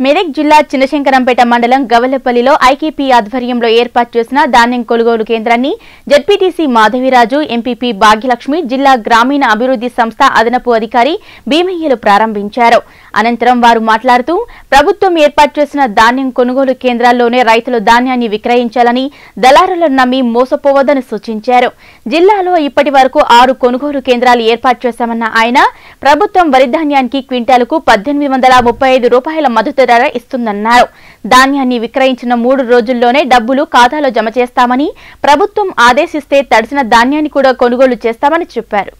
మెదక్ జిల్లా చిన్నశంకరంపేట మండలం గవలపల్లిలో ఐకేపీ ఆధ్వర్యంలో ఏర్పాటు చేసిన ధాన్యం కొనుగోలు కేంద్రాన్ని జడ్పీటీసీ మాధవిరాజు ఎంపీపీ భాగ్యలక్ష్మి జిల్లా గ్రామీణ అభివృద్ధి సంస్థ అదనపు అధికారి భీమయ్యలు ప్రారంభించారు. అనంతరం వారు మాట్లాడుతూ ప్రభుత్వం ఏర్పాటు చేసిన ధాన్యం కొనుగోలు కేంద్రాల్లోనే రైతులు ధాన్యాన్ని విక్రయించాలని దళారులను నమ్మి మోసపోవద్దని సూచించారు. జిల్లాలో ఇప్పటి వరకు ఆరు కొనుగోలు కేంద్రాలు ఏర్పాటు చేశామన్న ఆయన ప్రభుత్వం వరిధాన్యానికి క్వింటాలకు పద్దెనిమిది వందల ముప్పై ఐదు రూపాయల మద్దతు ధర ఇస్తుందన్నారు. ధాన్యాన్ని విక్రయించిన మూడు రోజుల్లోనే డబ్బులు ఖాతాలో జమ చేస్తామని ప్రభుత్వం ఆదేశిస్తే తడిసిన ధాన్యాన్ని కూడా కొనుగోలు చేస్తామని చెప్పారు.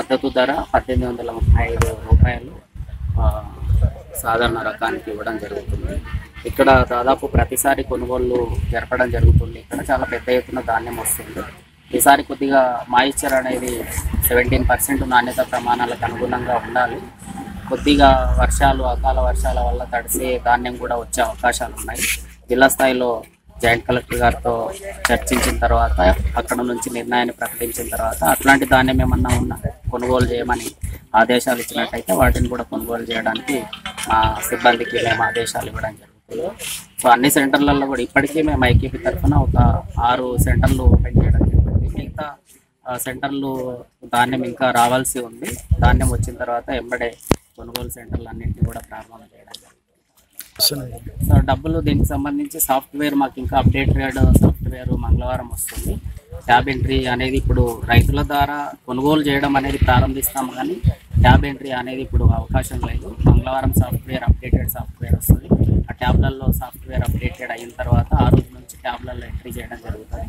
మద్దతు ధర పద్దెనిమిది వందల ముప్పై ఐదు రూపాయలు సాధారణ రకానికి ఇవ్వడం జరుగుతుంది. ఇక్కడ దాదాపు ప్రతిసారి కొనుగోళ్ళు జరపడం జరుగుతుంది. ఇక్కడ చాలా పెద్ద ఎత్తున ధాన్యం వస్తుంది. ఈసారి కొద్దిగా మాయిశ్చర్ అనేది సెవెంటీన్ పర్సెంట్ నాణ్యత ప్రమాణాలకు అనుగుణంగా ఉండాలి. కొద్దిగా వర్షాలు అకాల వర్షాల వల్ల తడిసే ధాన్యం కూడా వచ్చే అవకాశాలు ఉన్నాయి. జిల్లా స్థాయిలో జాయింట్ కలెక్టర్ గారితో చర్చించిన తర్వాత అక్కడ నుంచి నిర్ణయాన్ని ప్రకటించిన తర్వాత అట్లాంటి ధాన్యం ఏమన్నా ఉన్నా కొనుగోలు చేయమని ఆదేశాలు ఇచ్చినట్టయితే వాటిని కూడా కొనుగోలు చేయడానికి మా సిబ్బందికి మేము ఆదేశాలు ఇవ్వడం జరుగుతుంది. సో అన్ని సెంటర్లలో కూడా ఇప్పటికీ మేము ఐకేపీ తరఫున ఒక ఆరు సెంటర్లు ఓపెన్ చేయడం జరిగింది. మిగతా ఆ, సెంటర్లు ధాన్యం ఇంకా రావాల్సి ఉంది. ధాన్యం వచ్చిన తర్వాత ఎంబడే కొనుగోలు సెంటర్లు అన్నింటినీ కూడా ప్రారంభం చేయడం సో డబ్బులు దీనికి సంబంధించి సాఫ్ట్వేర్ మాకు ఇంకా అప్డేటెడ్ సాఫ్ట్వేర్ మంగళవారం వస్తుంది. ట్యాబ్ ఎంట్రీ అనేది ఇప్పుడు రైతుల ద్వారా కొనుగోలు చేయడం అనేది ప్రారంభిస్తాము కానీ ట్యాబ్ ఎంట్రీ అనేది ఇప్పుడు అవకాశం లేదు. మంగళవారం సాఫ్ట్వేర్ అప్డేటెడ్ సాఫ్ట్వేర్ వస్తుంది. ఆ ట్యాబ్లలో సాఫ్ట్వేర్ అప్డేటెడ్ అయిన తర్వాత ఆ రోజు నుంచి ట్యాబ్లలో ఎంట్రీ చేయడం జరుగుతుంది.